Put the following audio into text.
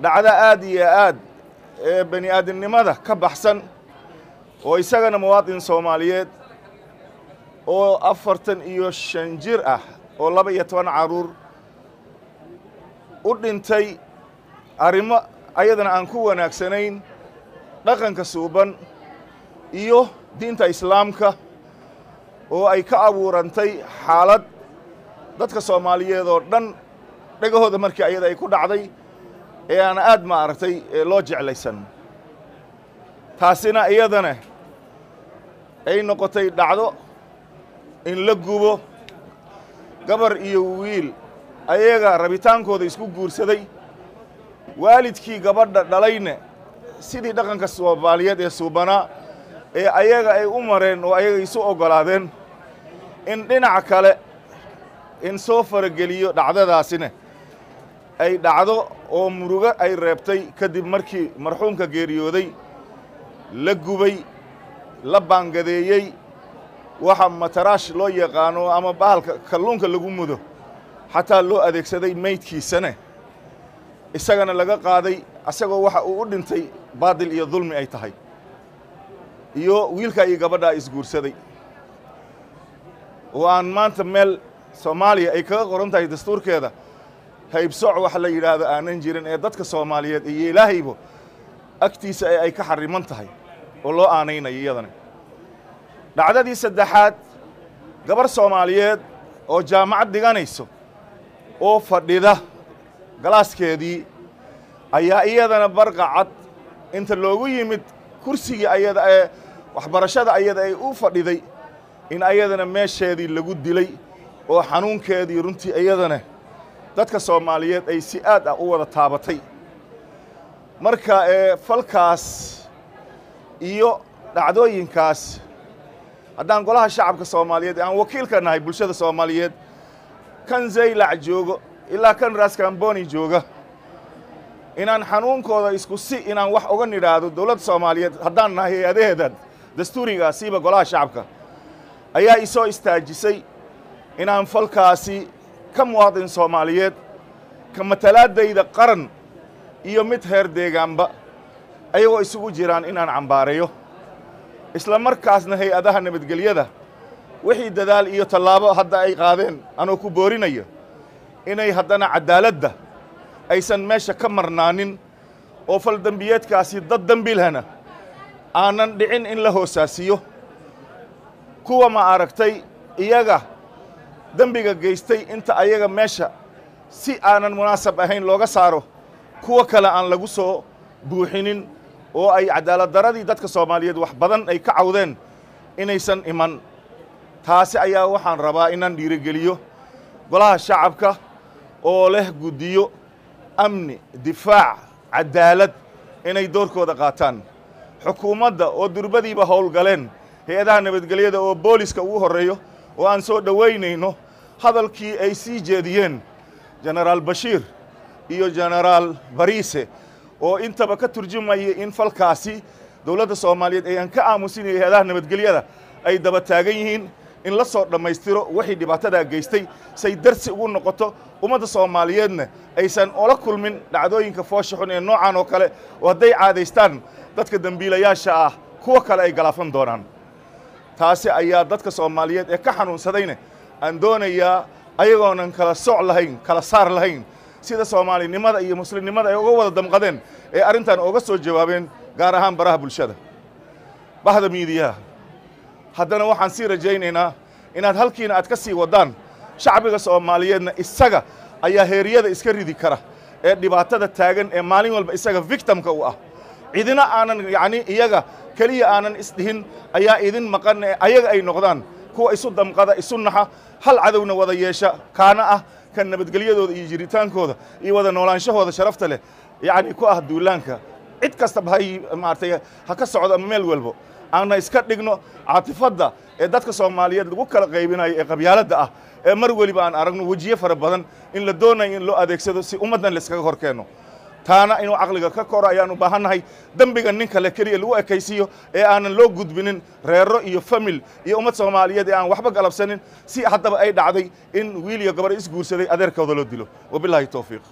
dhacdo aad iyo aad ee bani aadamnimada ka baxsan oo isagana muwaadin soomaaliyeed oo afartan iyo shan jir ah oo laba iyo toban carruur u dhintay arrimo ayadana aan ku wanaagsanayn dhaqanka suuban iyo diinta islaamka oo ay ka abuurantay xaalad dadka soomaaliyeed oo dhan dhegahooda markii ayada ay ku dhacday ee aan aad ma aragtay loo jeclaysan. Taasina iyadana ay noqotay dhacdo in la gubo gabar iyo wiil ayaga rabitaankooda isku guursaday waalidkii gabadha dhalayne sidii dhaqanka soomaaliyeed ee suubanaa ee ayaga ay u mareen oo ayaga isu oggolaadeen in dhinaca kale in soo farageliyo dhacdadaasina ay dhacdo oo murugo ay reebtay kadib markii marxuumka geeriyooday la gubay la baangadeeyey waxa mataraash loo yaqaano ama bahalka kalluunka lagu mudo xataa loo adeegsaday maydkiisane isagana laga qaaday asagoo waxa uu u dhintay baadil iyo dulmi ay tahay iyo wiilkaa iyo gabadhaa isguursaday oo aan maanta meel soomaaliya ay kaga qoran tahay dastuurkeeda haybsoc wax la yidhaahdo aanan jirin ee dadka soomaaliyeed iyo ilaahaybo agtiisa ee ay ka xariman tahay oo loo aanaynayo iyadana. Dhacdadii saddexaad gabar soomaaliyeed oo jaamacad dhiganayso oo fadhida galaaskeedii ayaa iyadana barqacad inta loogu yimid kursigii ayada ee waxbarashada ayada ay u fadhiday in ayadana meesheedii lagu dilay oo xanuunkeedii runtii iyadana dadka soomaaliyeed ay si aad ah u wada taabatay. Marka ee falkaas iyo dhacdooyinkaas haddaan golaha shacabka soomaaliyeed aan wakiilka nahay bulshada soomaaliyeed kan zaylac joogo ilaa kan raskamboni jooga inaan xanuunkooda isku si inaan wax uga nidhaahdo dowladda soomaaliyeed haddaan nahay hay'adaheeda dastuuriga siiba golaha shacabka ayaa isoo istaajisay inaan falkaasi ka muwaadin soomaaliyeed ka matalaadayda qaran iyo mid heer deegaanba ayagoo isugu jiraan inaan cambaareeyo. Isla markaasna hay'adaha nabadgelyada wixii dadaal iyo tallaabo hadda ay qaadeen anoo ku boorinayo inay haddana caddaaladda aysan meesha ka marnaanin oo faldembiyeedkaasi dad dembilhana aanan dhicin in la hoosaasiyo. Kuwa ma aragtay iyaga dembiga geystay inta ayaga meesha si aanan munaasab ahayn looga saaro kuwa kale aan lagu soo buuxinin oo ay cadaaladdaradii dadka soomaaliyeed wax badan ay ka cawdeen inaysan iman. Taasi ayaa waxaan rabaa inaan dhiirigeliyo golaha shacabka oo leh guddiyo amni difaac caddaalad inay doorkooda qaataan. Xukuumadda oo durbadiiba howlgaleen hay'adaha nabadgelyada oo booliska ugu horreeyo oo aan soo dhowaynayno hadalkii ay sii jeediyeen jenaraal bashiir iyo jenaraal bariise oo intaba ka turjumaya in falkaasi dowladda soomaaliyeed ayaan ka aamusinaya hay'adaha nabadgelyada ay daba taagan yihiin in la soo dhammaystiro wixii dhibaatadaa geystay. Say darsi ugu noqoto ummadda soomaaliyeedna aysan ola kulmin dhacdooyinka foosha xun ee noocan oo kale oo hadday caadaystaan dadka dembiilayaasha ah kuwa kale ay galaafan doonaan taasi ayaa dadka soomaaliyeed ee ka xanuunsadayna aan doonayaa ayagoonan kala soc lahayn kala saar lahayn sida soomaalinimada iyo muslimnimada ay uga wada damqadeen ee arrintan uga soo jawaabeen gaar ahaan baraha bulshada. Bahda miidiyaha haddana waxaan sii rajaynaynaa inaad halkiina aad ka sii waddaan shacbiga soomaaliyeedna isaga ayaa heeriyada iska ridi kara ee dhibaatada taagan ee maalin walba isaga victimka u ah. Cidina aanan yacni iyaga keliya aanan isdhihin ayaa idin maqan ee ayaga ay noqdaan. Kuwa isu damqada isu naxa hal cadowna wada yeesha kaana ah kan nabadgelyadooda iyo jiritaankooda iyo wada noolaanshahooda sharafta leh. Yacni ku ah duulaanka. Cid kastaba hay maaragtay ha ka socdo ama meel walbo. Aanna iska dhigno caatifadda ee dadka soomaaliyeed lagu kala qaybinayo ee qabyaaladda ah. Ee mar weliba aan aragno wejiye fara badan in la doonayo in loo adeegsado si ummaddan layskaga hor keenno taana inuu caqliga ka koro ayaan u baahannahay dembiga nin kale keliya lagu ekaysiiyo ee aanan loo gudbinin reero iyo famil iyo ummad soomaaliyeed ee aan waxba galabsanin si haddaba ay dhacday in wiil iyo gabar isguursaday adeerkooda loo dilo. Wabilaahi towfiiq